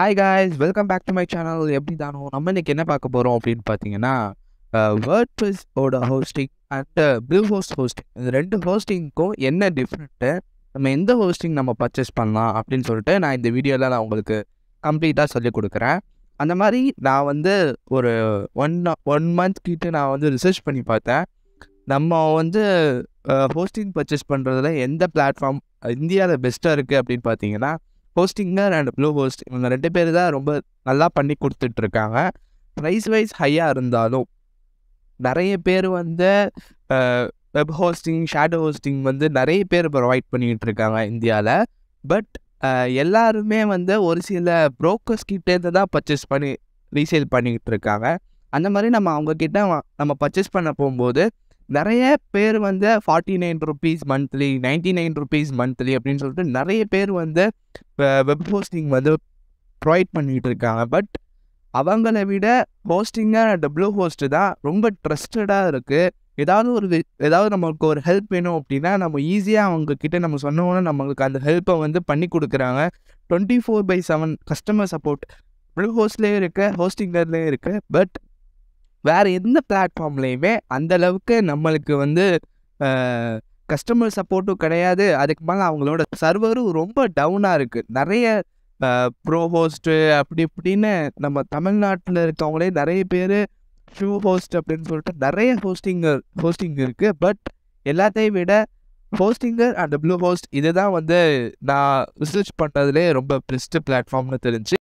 Hi guys welcome back to my channel எப்படி தானோ நம்ம இன்னைக்கு என்ன பார்க்க போகிறோம் அப்படின்னு பார்த்தீங்கன்னா வேர்ட் ப்ரெஸ்ஸோட hosting and Bluehost hosting இந்த ரெண்டு ஹோஸ்டிங்க்கும் என்ன டிஃப்ரெண்ட்டு நம்ம எந்த ஹோஸ்டிங் நம்ம பர்ச்சேஸ் பண்ணலாம் அப்படின்னு சொல்லிட்டு நான் இந்த வீடியோவில் நான் உங்களுக்கு கம்ப்ளீட்டாக சொல்லி கொடுக்குறேன். அந்த மாதிரி நான் வந்து ஒரு ஒன் ஒன் மந்த் கிட்ட நான் வந்து ரிசர்ச் பண்ணி பார்த்தேன். நம்ம வந்து ஹோஸ்டிங் பர்ச்சேஸ் பண்ணுறதுல எந்த பிளாட்ஃபார்ம் இந்தியாவில் பெஸ்ட்டாக இருக்குது அப்படின்னு பார்த்தீங்கன்னா ஹோஸ்டிங்கர் அண்ட் ப்ளூ ஹோஸ்ட் இவங்க ரெண்டு பேர் தான் ரொம்ப நல்லா பண்ணி கொடுத்துட்ருக்காங்க. ப்ரைஸ் வைஸ் ஹையாக இருந்தாலும் நிறைய பேர் வந்து வெப் ஹோஸ்டிங் ஷேடோ ஹோஸ்டிங் வந்து நிறைய பேர் ப்ரொவைட் பண்ணிக்கிட்டு இருக்காங்க இந்தியாவில் பட் எல்லாருமே வந்து ஒரு சில ப்ரோக்கர்ஸ் கிட்டேருந்து தான் பர்ச்சேஸ் பண்ணி ரீசேல் பண்ணிக்கிட்டு இருக்காங்க அந்த மாதிரி நம்ம அவங்கக்கிட்ட நம்ம பர்ச்சேஸ் பண்ண போகும்போது நிறைய பேர் வந்து forty nine rupees monthly ninety nine rupees monthly அப்படின்னு சொல்லிட்டு நிறைய பேர் வந்து வெப் ஹோஸ்டிங் வந்து ப்ரொவைட் பண்ணிகிட்டு இருக்காங்க. பட் அவங்கள விட ஹோஸ்டிங்காக டபுள்யூ ஹோஸ்ட்டு தான் ரொம்ப ட்ரஸ்டடாக இருக்குது ஏதாவது ஒரு ஏதாவது நமக்கு ஒரு ஹெல்ப் வேணும் அப்படின்னா நம்ம ஈஸியாக அவங்கக்கிட்ட நம்ம சொன்னோன்னா நம்மளுக்கு அந்த ஹெல்ப்பை வந்து பண்ணி கொடுக்குறாங்க. Twenty four by seven customer support blue ஹோஸ்ட்லேயும் இருக்குது ஹோஸ்டிங்கர்லேயும் இருக்குது பட் வேறு எந்த பிளாட்ஃபார்ம்லேயுமே அந்த அளவுக்கு நம்மளுக்கு வந்து கஸ்டமர் சப்போர்ட்டும் கிடையாது. அதுக்கு மேலே அவங்களோட சர்வரும் ரொம்ப டவுனாக இருக்குது நிறைய ப்ரோ ஹோஸ்ட்டு அப்படி இப்படின்னு நம்ம தமிழ்நாட்டில் இருக்கவங்களே நிறைய பேர் ஷூ ஹோஸ்ட் அப்படின்னு சொல்லிட்டு நிறைய ஹோஸ்டிங்கர் ஹோஸ்டிங் இருக்குது பட் எல்லாத்தையும் விட ஹோஸ்டிங்கர் அண்ட் ப்ளூ ஹோஸ்ட் இதுதான் வந்து நான் ரிசர்ச் பண்ணுறதுலே ரொம்ப பெஸ்ட்டு பிளாட்ஃபார்ம்னு தெரிஞ்சு